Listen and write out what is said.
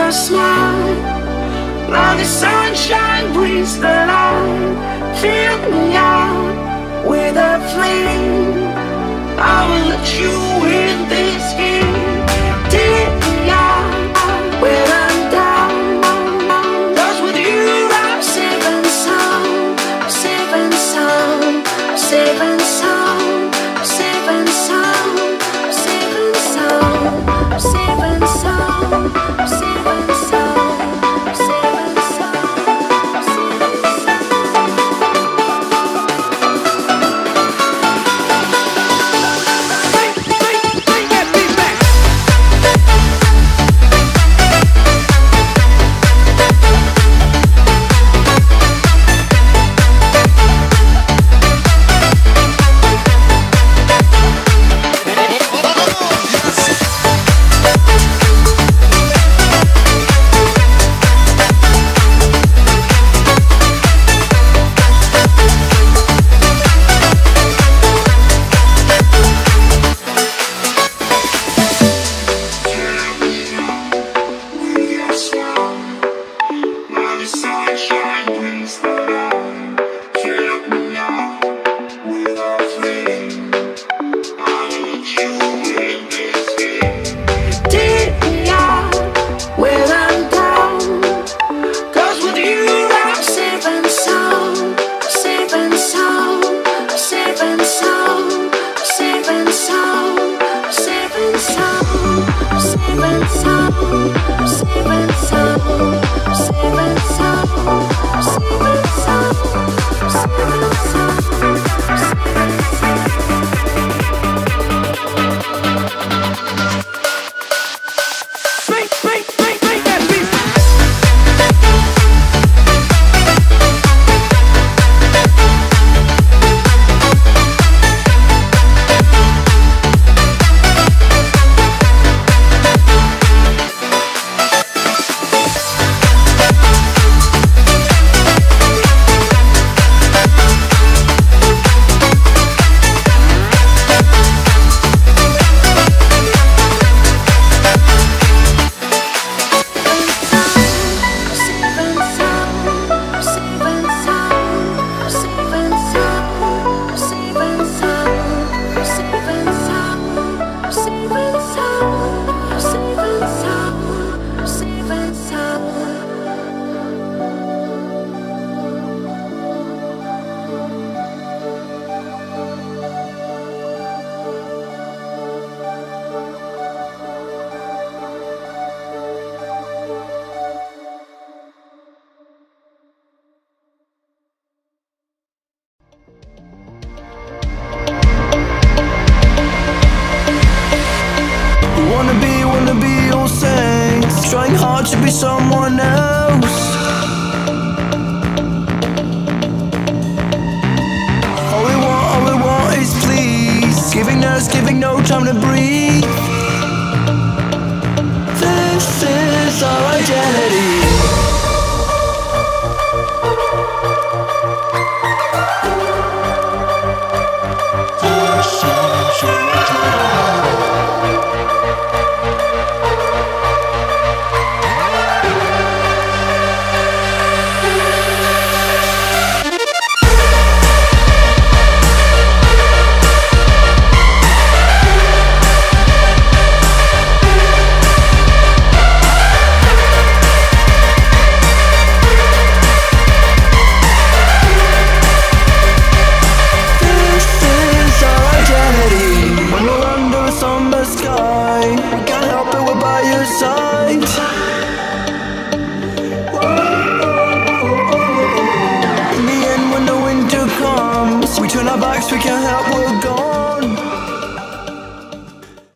your smile Now the sunshine brings the light. Fill me out with a flame. I will let you time to breathe we can